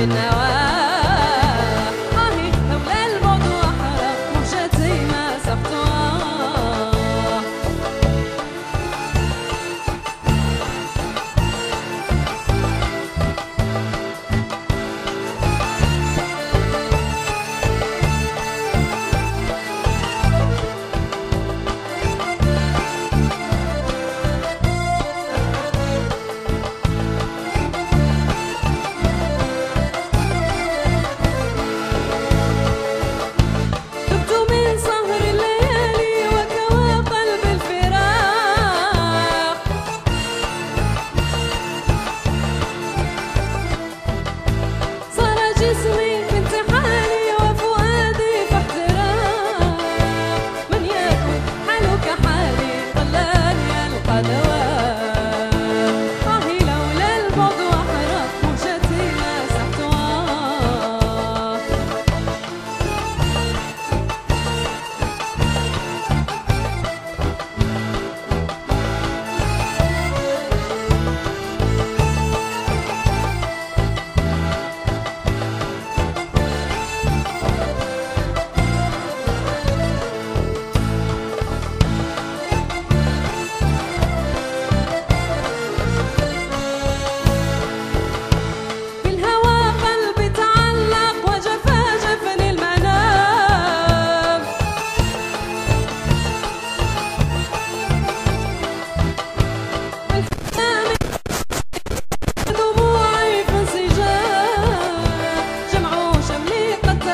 it now.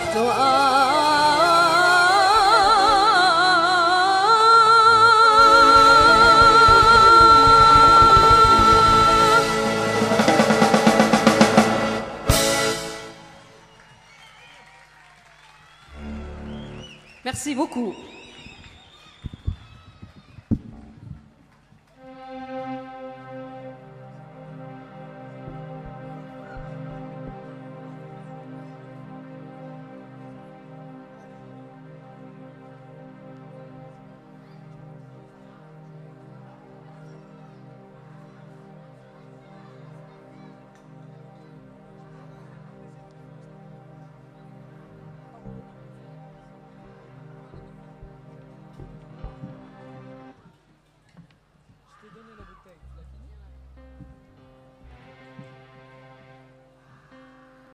صحت Merci beaucoup.